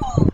y'all.